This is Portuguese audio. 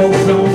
louvrão